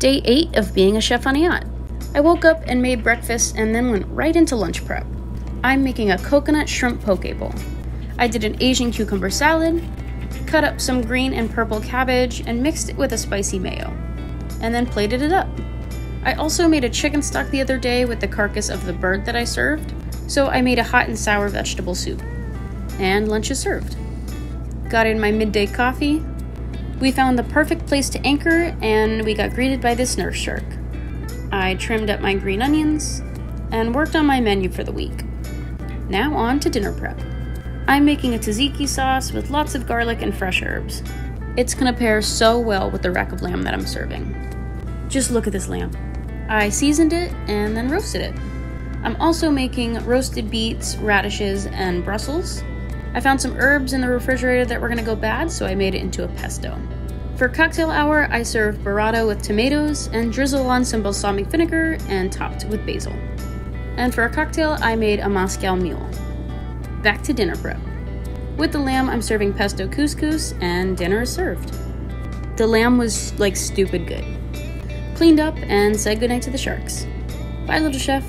Day 8 of being a chef on a yacht. I woke up and made breakfast and then went right into lunch prep. I'm making a coconut shrimp poke bowl. I did an Asian cucumber salad, cut up some green and purple cabbage, and mixed it with a spicy mayo, and then plated it up. I also made a chicken stock the other day with the carcass of the bird that I served, so I made a hot and sour vegetable soup. And lunch is served. Got in my midday coffee. We found the perfect place to anchor, and we got greeted by this nurse shark. I trimmed up my green onions and worked on my menu for the week. Now on to dinner prep. I'm making a tzatziki sauce with lots of garlic and fresh herbs. It's gonna pair so well with the rack of lamb that I'm serving. Just look at this lamb. I seasoned it and then roasted it. I'm also making roasted beets, radishes, and Brussels. I found some herbs in the refrigerator that were gonna go bad, so I made it into a pesto. For cocktail hour, I serve burrata with tomatoes and drizzle on some balsamic vinegar and topped with basil. And for a cocktail, I made a Moscow mule. Back to dinner prep. With the lamb, I'm serving pesto couscous, and dinner is served. The lamb was like stupid good. Cleaned up and said goodnight to the sharks. Bye, little chef.